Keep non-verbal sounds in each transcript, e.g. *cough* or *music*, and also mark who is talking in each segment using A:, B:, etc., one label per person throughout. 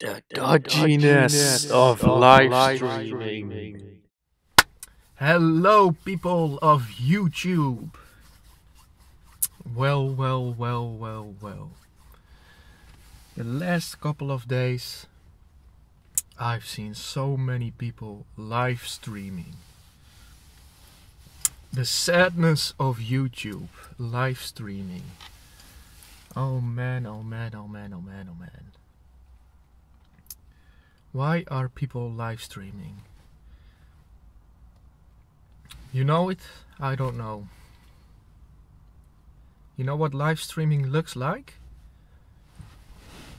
A: The dodginess of live streaming.
B: Hello, people of YouTube. Well, well, well, well, well. The last couple of days, I've seen so many people live streaming. The sadness of YouTube live streaming. Oh man, oh man, oh man, oh man, oh man. Why are people live streaming? You know it? I don't know. You know what live streaming looks like?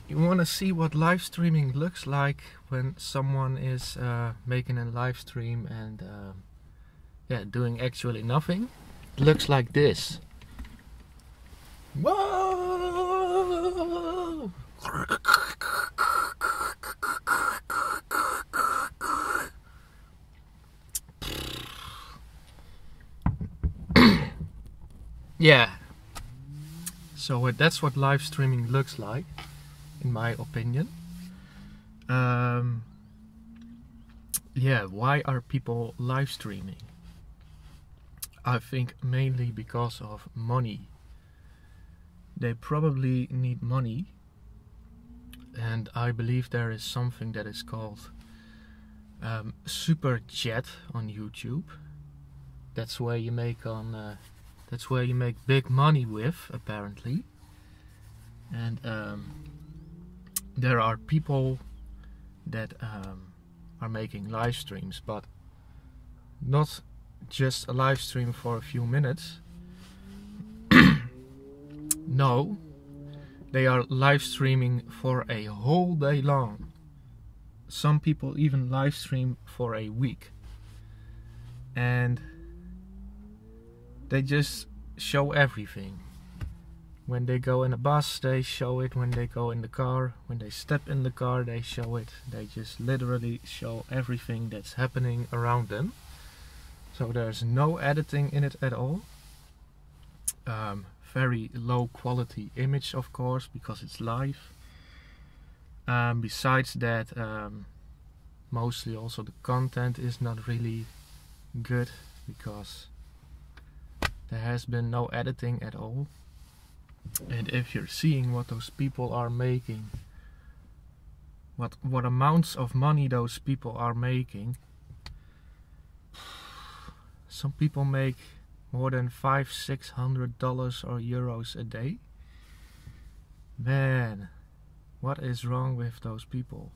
B: You want to see what live streaming looks like when someone is uh, making a live stream and uh, yeah, doing actually nothing? It looks like this. Whoa! Yeah. So uh, that's what live streaming looks like, in my opinion. Um, yeah, why are people live streaming? I think mainly because of money. They probably need money, and I believe there is something that is called um, super chat on YouTube. That's where you make on. Uh, that's where you make big money with, apparently. And um, there are people that um, are making live streams, but not just a live stream for a few minutes. *coughs* no, they are live streaming for a whole day long. Some people even live stream for a week. And they just show everything. When they go in a bus, they show it. When they go in the car, when they step in the car, they show it. They just literally show everything that's happening around them. So there's no editing in it at all. Um, very low quality image, of course, because it's live. Um, besides that, um, mostly also the content is not really good because there has been no editing at all. And if you're seeing what those people are making, what what amounts of money those people are making, some people make more than five, six hundred dollars or euros a day. Man, what is wrong with those people?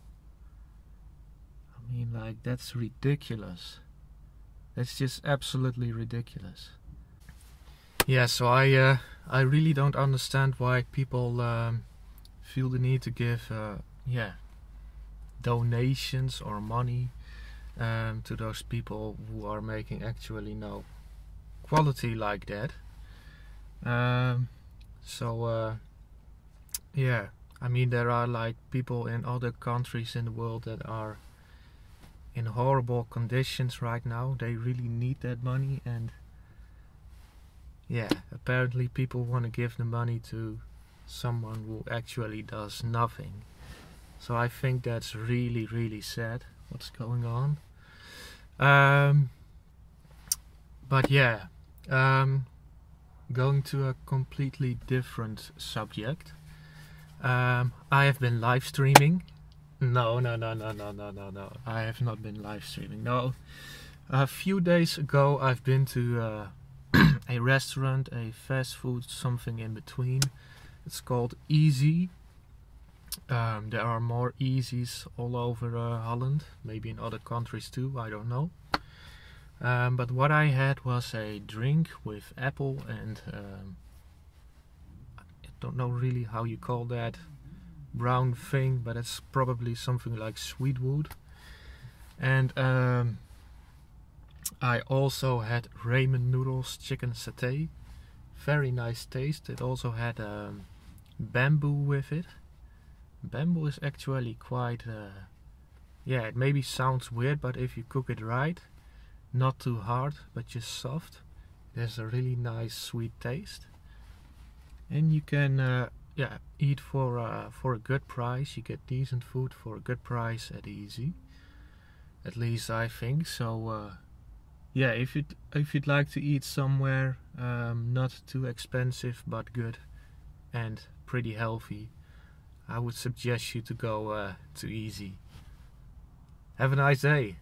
B: I mean, like, that's ridiculous. That's just absolutely ridiculous. Yeah, so I uh, I really don't understand why people um, feel the need to give uh, yeah donations or money um, to those people who are making actually no quality like that. Um, so uh, yeah, I mean there are like people in other countries in the world that are in horrible conditions right now. They really need that money and yeah, apparently people want to give the money to someone who actually does nothing. So I think that's really, really sad what's going on. Um, but yeah, um, going to a completely different subject. Um, I have been live streaming. No, no, no, no, no, no, no, no. I have not been live streaming. No. A few days ago, I've been to uh, a restaurant, a fast food, something in between. It's called Eazie. Um, there are more Eazies all over uh, Holland, maybe in other countries too, I don't know. Um, but what I had was a drink with apple and um, I don't know really how you call that brown thing, but it's probably something like sweetwood. And um, I also had ramen noodles chicken satay. Very nice taste. It also had um, bamboo with it. Bamboo is actually quite, uh, yeah, it maybe sounds weird, but if you cook it right, not too hard, but just soft, there's a really nice sweet taste. And you can uh, yeah, eat for uh, for a good price. You get decent food for a good price at Eazie. At least I think so. Yeah, if you if you'd like to eat somewhere um, not too expensive but good and pretty healthy, I would suggest you to go uh, to Eazie. Have a nice day.